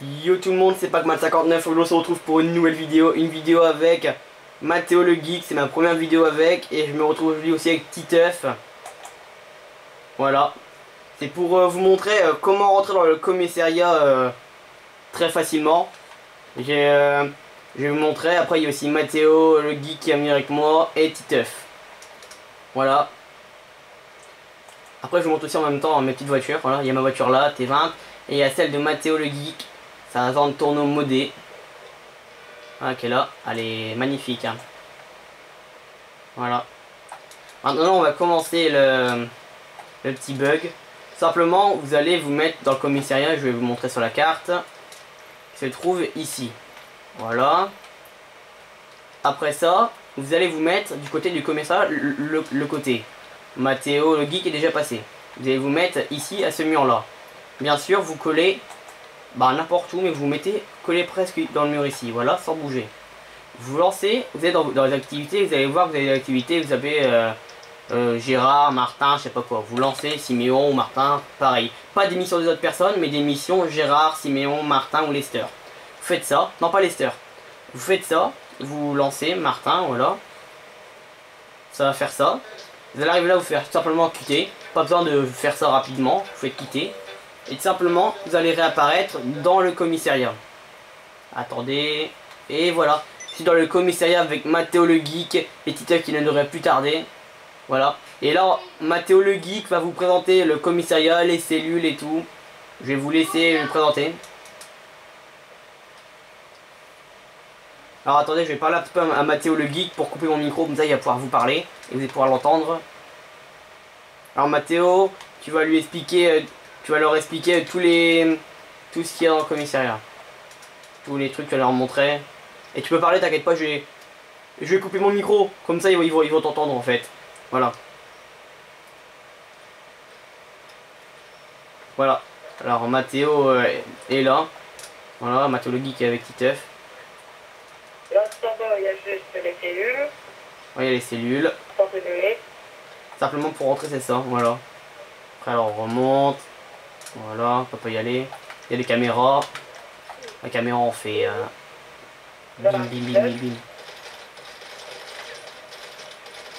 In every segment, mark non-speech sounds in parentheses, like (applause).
Yo tout le monde, c'est Pacman59, aujourd'hui on se retrouve pour une nouvelle vidéo, une vidéo avec Mathéo le Geek, c'est ma première vidéo avec, et je me retrouve aujourd'hui aussi avec Titeuf. Voilà, c'est pour euh, vous montrer euh, comment rentrer dans le commissariat euh, très facilement. je vais vous montrer, après il y a aussi Mathéo le Geek qui va venir avec moi, et Titeuf. Voilà. Après je vous montre aussi en même temps mes petites voitures, voilà, il y a ma voiture là, T20, et il y a celle de Mathéo le Geek. C'est un genre de tourneau modé. Voilà, qui est là. Elle est magnifique. Hein. Voilà. Maintenant, on va commencer le, petit bug. Simplement, vous allez vous mettre dans le commissariat. Je vais vous montrer sur la carte. Qui se trouve ici. Voilà. Après ça, vous allez vous mettre du côté du commissariat, le, le côté. Mathéo, le geek est déjà passé. Vous allez vous mettre ici à ce mur là. Bien sûr, vous collez bah n'importe où, mais vous mettez collé presque dans le mur ici, voilà, sans bouger. Vous lancez, vous êtes dans, les activités, vous allez voir que vous avez des activités, vous avez euh, euh, Gérard, Martin, je sais pas quoi. Vous lancez Siméon ou Martin, pareil. Pas des missions des autres personnes, mais des missions Gérard, Siméon, Martin ou Lester. Vous faites ça, non pas Lester. Vous faites ça, vous lancez Martin, voilà. Ça va faire ça. Vous allez arriver là, vous faire simplement quitter. Pas besoin de faire ça rapidement, vous faites quitter. Et tout simplement, vous allez réapparaître dans le commissariat. Attendez. Et voilà. Je suis dans le commissariat avec Mathéo le Geek et Titeuf qui ne devrait plus tarder. Voilà. Et là, Mathéo le Geek va vous présenter le commissariat, les cellules et tout. Je vais vous laisser le présenter. Alors attendez, je vais parler un petit peu à Mathéo le Geek pour couper mon micro, comme ça il va pouvoir vous parler et vous allez pouvoir l'entendre. Alors Mathéo, tu vas lui expliquer euh, tu vas leur expliquer tous les tout ce qu'il y a dans le commissariat. Tous les trucs, tu vas leur montrer. Et tu peux parler, t'inquiète pas, je vais, je vais couper mon micro. Comme ça, ils vont ils vont t'entendre en fait. Voilà. Voilà. Alors Mathéo euh, est là. Voilà, Mathéo le geek est avec Titeuf. Là, il y a juste les cellules. Oui, il y a les cellules. Simplement pour rentrer, c'est ça, voilà. Après, on remonte. Voilà, on peut y aller. Il y a des caméras. La caméra on fait euh, bim bim bim bim bim.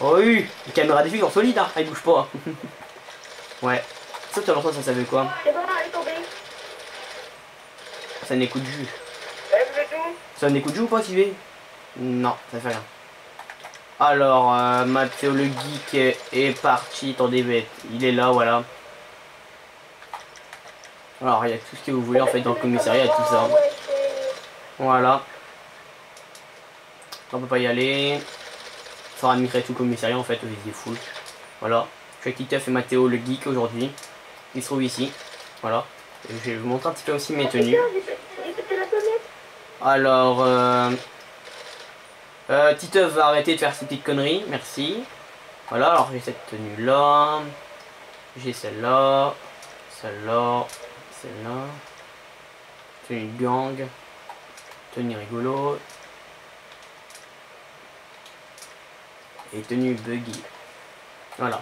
Oh oui, les caméras des filles sont solides, hein. elles bougent pas. (laughs) ouais. Ça, tu as ça, ça veut quoi Ça n'est coup de jus. Ça n'est coup de jus ou pas, Sylvie? Non, ça fait rien. Alors, euh, Mathéo le geek est, parti. Attendez, il est là, voilà. Alors il y a tout ce que vous voulez en fait dans le commissariat et tout ça. Voilà. On peut pas y aller. Ça va migrer tout le commissariat en fait, il full. Voilà. Je suis avec et Mathéo le geek aujourd'hui. Il se trouve ici. Voilà. je vais vous montrer un petit peu aussi mes tenues. Alors, euh, euh, Titeuf va arrêter de faire ses petites conneries, merci. Voilà, alors j'ai cette tenue là. J'ai celle-là. Celle-là celle-là. Tenue gang. Tenue rigolo. Et tenue buggy. Voilà.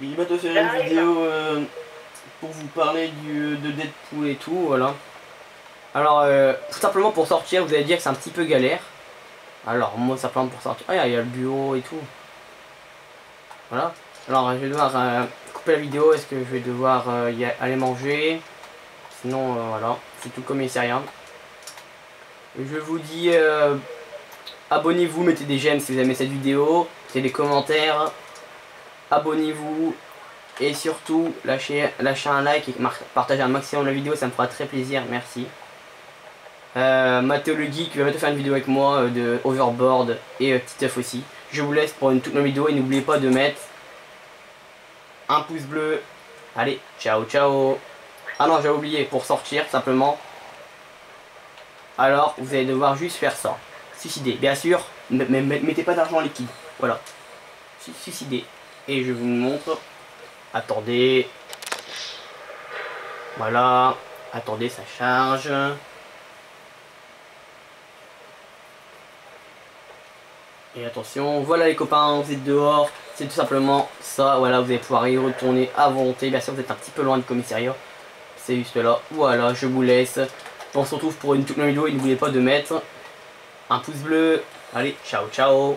Il va te faire une vidéo euh, pour vous parler du, de Deadpool et tout, voilà. Alors, euh, tout simplement pour sortir, vous allez dire que c'est un petit peu galère. Alors, moi, ça plante pour sortir. Ah, il y a le bureau et tout. Voilà. Alors, je vais devoir euh, la vidéo. Est-ce que je vais devoir euh, y aller manger? Sinon, euh, voilà. C'est tout commissariat. Je vous dis, abonnez-vous, mettez des j'aime si vous aimez cette vidéo. Mettez des commentaires. Abonnez-vous. Et surtout, lâchez, lâchez un like et partagez un maximum la vidéo. Ça me fera très plaisir. Merci. Euh, Mathéo le Geek va te faire une vidéo avec moi de Overboard et Titeuf aussi. Je vous laisse pour une toute nouvelle vidéo et n'oubliez pas de mettre un pouce bleu. Allez, ciao, ciao. Ah non, j'ai oublié, pour sortir, simplement. Alors, vous allez devoir juste faire ça. Suicider, bien sûr, mais mettez pas d'argent liquide. Voilà. Suicider. Et je vous montre. Attendez. Voilà. Attendez, ça charge. Et attention, voilà les copains, vous êtes dehors. C'est tout simplement ça. Voilà, vous allez pouvoir y retourner à volonté. Bien sûr, vous êtes un petit peu loin du commissariat. C'est juste là. Voilà, je vous laisse. On se retrouve pour une toute nouvelle vidéo. Et n'oubliez pas de mettre un pouce bleu. Allez, ciao, ciao.